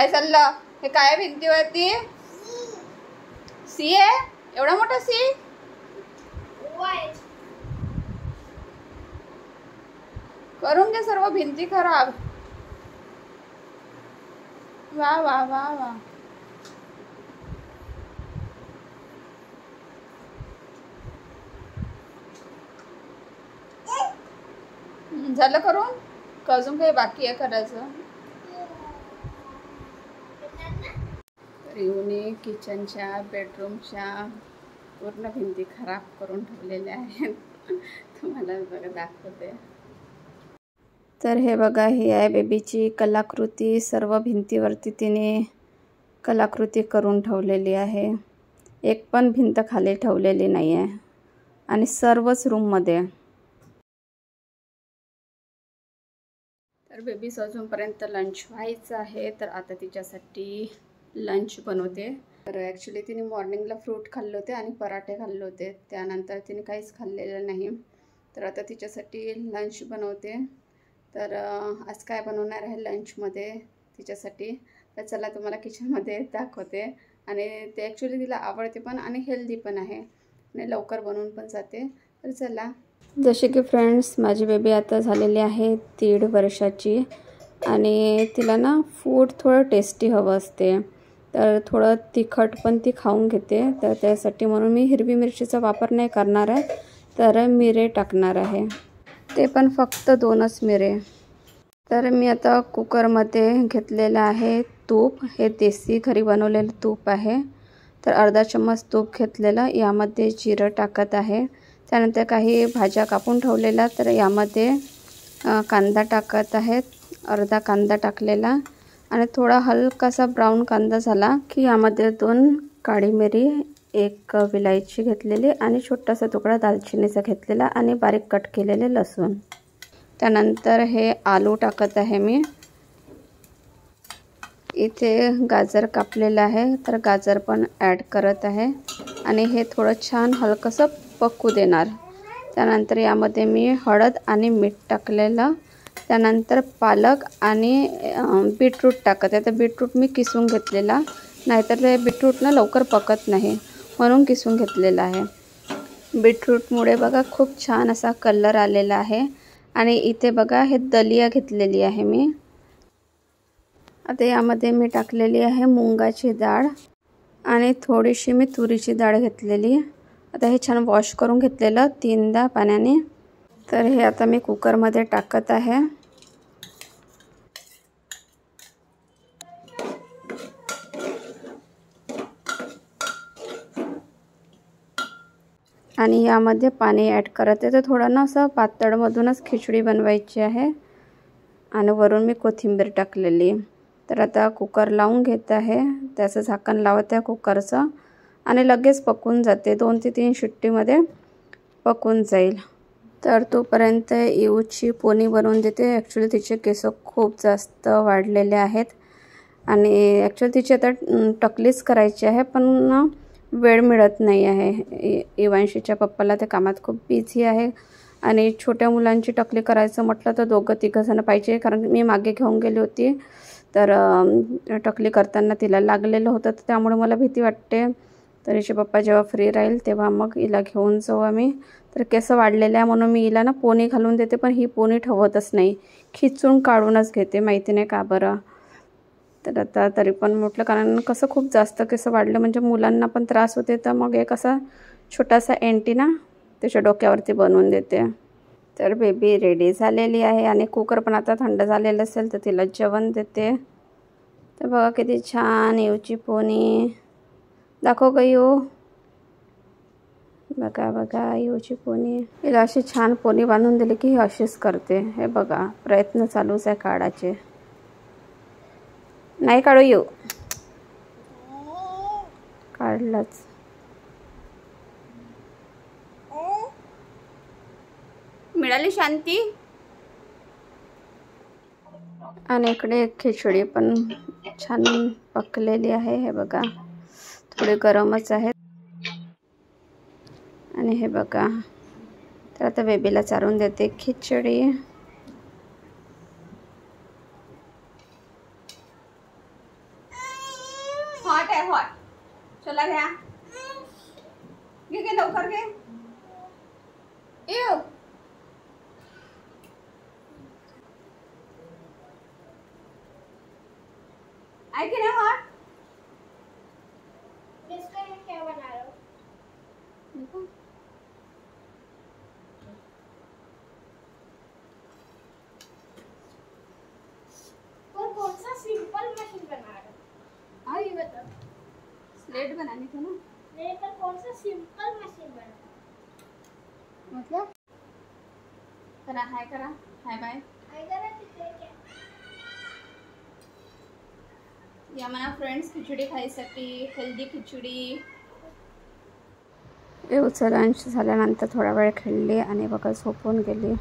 काय चाललं? हे काय भिंतीवरती? सी आहे एवढा मोठा सी? करून घे सर्व भिंती खराब. वा वा वा वा. झालं करून? कजून अजून काही बाकी आहे करायचं? पिऊने किचनच्या बेडरूमच्या पूर्ण भिंती खराब करून ठेवलेल्या आहेत. तुम्हाला बघा दाखवते. तर हे बघा ही आहे बेबीची कलाकृती. सर्व भिंतीवरती तिने कलाकृती करून ठेवलेली आहे. एक पण भिंत खाली ठेवलेली नाही आहे आणि सर्वच रूममध्ये तर बेबीस अजूनपर्यंत लंच व्हायचं आहे. तर आता तिच्यासाठी लंच बनवते. तर ॲक्च्युली तिने मॉर्निंगला फ्रूट खाल्ले होते आणि पराठे खाल्ले होते. त्यानंतर तिने काहीच खाल्लेलं नाही. तर आता तिच्यासाठी लंच बनवते. तर आज काय बनवणार आहे लंचमध्ये तिच्यासाठी. तर चला तुम्हाला किचनमध्ये दाखवते. आणि ते ॲक्च्युली तिला आवडते पण आणि हेल्दी पण आहे. आणि लवकर बनवून पण जाते. तर चला. जसे की फ्रेंड्स माझी बेबी आता झालेली आहे दीड वर्षाची. आणि तिला ना फूड थोडं टेस्टी हवं असते. तर थोडं तिखट पण ती खाऊन घेते. तर त्यासाठी म्हणून मी हिरवी मिरचीचा वापर नाही करणार आहे. तर मिरे टाकणार आहे. ते पण फक्त दोनच मिरे. तर मी आता कुकरमध्ये घेतलेलं आहे तूप. हे देसी घरी बनवलेलं तूप आहे. तर अर्धा चम्मच तूप घेतलेलं. यामध्ये जिरं टाकत आहे. त्यानंतर काही भाज्या कापून ठेवलेल्या. तर यामध्ये कांदा टाकत आहेत अर्धा कांदा टाकलेला. आणि थोडा हलकासा ब्राऊन कांदा झाला की यामध्ये दोन काळी मिरी एक विलायची घेतलेली आणि छोटासा तुकडा दालचिनीचा घेतलेला आणि बारीक कट केलेले लसूण. त्यानंतर हे आलू टाकत आहे मी. इथे गाजर कापलेलं आहे तर गाजर पण ॲड करत आहे. आणि हे थोडं छान हलकंसं पकू देणार. त्यानंतर यामध्ये मी हळद आणि मीठ टाकलेलं त्यानंतर पालक आणि बीटरूट टाकत आहे. तर बीटरूट मी किसून घेतलेला. नाहीतर ते बीटरूटनं लवकर पकत नाही. म्हणून किसून घेतलेलं आहे. बीटरूटमुळे बघा खूप छान असा कलर आलेला आहे. आणि इथे बघा हे दलिया घेतलेली आहे मी. आता यामध्ये मी टाकलेली आहे मुंगाची डाळ. आणि थोडीशी मी तुरीची डाळ घेतलेली. आता हे छान वॉश करून घेतलेलं तीनदा पाण्याने. तर हे आता मी कुकरमध्ये टाकत आहे. आणि यामध्ये पाणी ॲड करत आहे. तर थोडं ना असं पातळमधूनच खिचडी बनवायची आहे. आणि वरून मी कोथिंबीर टाकलेली. तर आता कुकर लावून घेत आहे. त्याचं झाकण लावत आहे कुकरचं आणि लगेच पकून जाते. दोन ते तीन शिट्टीमध्ये पकून जाईल. तर तोपर्यंत इऊची पोनी बनवून देते. ॲक्च्युली तिचे केस खूप जास्त वाढलेले आहेत. आणि ॲक्च्युली तिची आता टकलीच करायची आहे. पण ना वेळ मिळत नाही आहे. इ- इवांशीच्या पप्पाला ते कामात खूप बिझी आहे. आणि छोट्या मुलांची टकली करायचं म्हटलं तर दोघं तिघंजणं पाहिजे. कारण मी मागे घेऊन गेली होती. तर टकली करताना तिला लागलेलं होतं. तर त्यामुळे मला भीती वाटते. तर हिचे पप्पा जेव्हा फ्री राहील तेव्हा मग हिला घेऊन जाऊ आम्ही. तर केसं वाढलेलं आहे म्हणून मी हिला ना पोनी घालून देते. पण ही पोनी ठेवतच नाही. खिचून काढूनच घेते. माहिती नाही का बरं. तर आता तरी पण म्हटलं कारण कसं खूप जास्त कसं वाढलं म्हणजे मुलांना पण त्रास होते तर मग एक असा छोटासा एंटीना त्याच्या डोक्यावरती बनवून देते. तर बेबी रेडी झालेली आहे आणि कुकर पण आता थंड झालेलं असेल तर तिला जेवण देते. तर बघा किती छान येऊची पोनी. दाखव ग येऊ. बघा बघा येऊची पोनी. हिला अशी छान पोनी बांधून दिली की ही अशीच करते. हे बघा प्रयत्न चालूच आहे काढाचे नाही काढू येऊ. काढलंच. मिळाली शांती? आणि इकडे खिचडी पण छान पकलेली आहे हे बघा. थोडी गरमच आहे. आणि हे बघा. तर आता बेबीला चारून देते खिचडी. आहे होय? चला घ्या. घे घे लवकर घे. येऊ नाही होय इसका मैं क्या बना रहा हूँ देखो. पर कौन सा सिंपल मशीन बना रहा हूँ हाँ ये बता स्लेट बनानी था ना? मेरे पर कौन सा सिंपल मशीन बना रहा मतलब? करा हाय करा. Hi bye. क्या या म्हणा फ्रेंड्स खिचडी खायसाठी हेल्दी खिचडी. लंच झाल्यानंतर थोडा वेळ खेळली आणि बघा झोपून गेली.